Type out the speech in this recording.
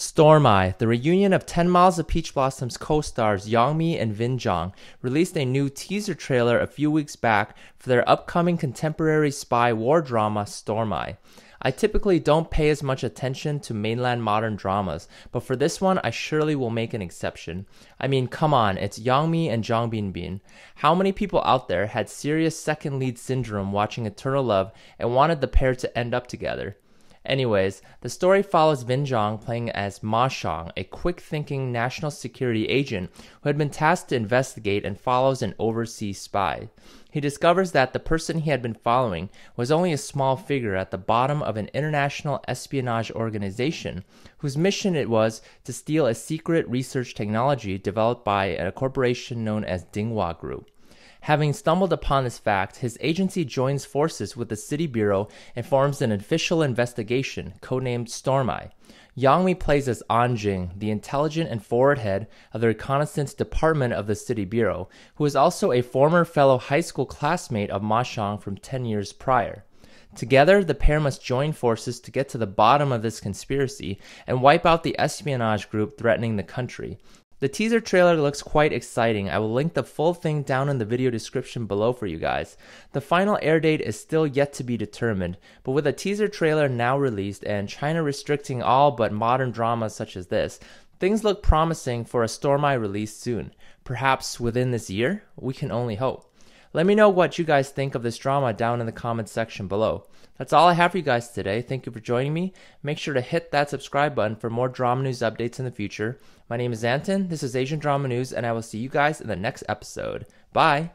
Storm Eye, the reunion of 10 Miles of Peach Blossom's co stars Yang Mi and Vin Zhang, released a new teaser trailer a few weeks back for their upcoming contemporary spy war drama Storm Eye. I typically don't pay as much attention to mainland modern dramas, but for this one, I surely will make an exception. I mean, come on, it's Yang Mi and Zhang Binbin. How many people out there had serious second lead syndrome watching Eternal Love and wanted the pair to end up together? Anyways, the story follows Vin Zhang playing as Ma Shang, a quick thinking national security agent who had been tasked to investigate and follows an overseas spy. He discovers that the person he had been following was only a small figure at the bottom of an international espionage organization whose mission it was to steal a secret research technology developed by a corporation known as Dinghua Group. Having stumbled upon this fact, his agency joins forces with the City Bureau and forms an official investigation, codenamed Storm Eye. Yang Mi plays as An Jing, the intelligent and forward head of the reconnaissance department of the City Bureau, who is also a former fellow high school classmate of Ma Shang from 10 years prior. Together, the pair must join forces to get to the bottom of this conspiracy and wipe out the espionage group threatening the country. The teaser trailer looks quite exciting. I will link the full thing down in the video description below for you guys. The final air date is still yet to be determined, but with a teaser trailer now released and China restricting all but modern dramas such as this, things look promising for a Storm Eye release soon. Perhaps within this year? We can only hope. Let me know what you guys think of this drama down in the comments section below. That's all I have for you guys today. Thank you for joining me. Make sure to hit that subscribe button for more drama news updates in the future. My name is Anton. This is Asian Drama News, and I will see you guys in the next episode. Bye.